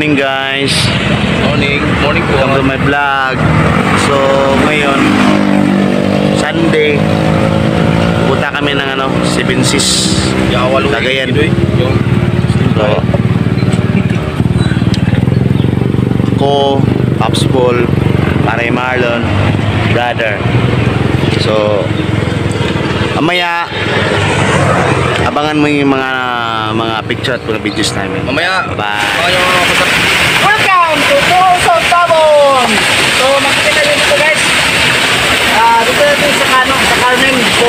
morning guys. Morning. Morning po. Welcome to my vlog. So ngayon, Sunday, punta kami ng ano, Seven Seas. Yawal Cagayan. Yung So, ko, Pops Paul, Pare Marlon, brother. So, amaya, abangan mo yung mga mga picture at mga videos namin. mamaya. Bye. Welcome to Tucson Tabon! So, makikita nyo dito guys. Ah, dito natin sa Kano, sa Carmen. So,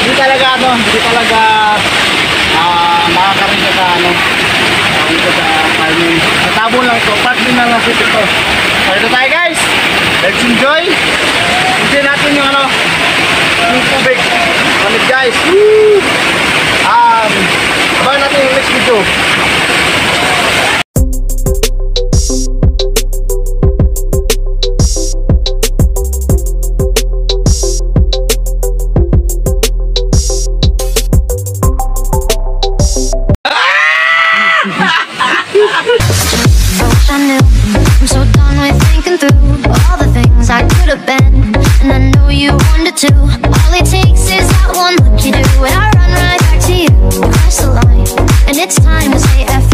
hindi talaga ano, hindi talaga ah, makakarin ka sa ano. dito sa Carmen. Sa Tabon lang to, part din lang ng city to. So, ito tayo guys. Let's enjoy. Enjoy natin yung ano, yung tubig. Malit guys. Woo! Things I could have been. And I know you wanted to. All it takes is that one look you do. I have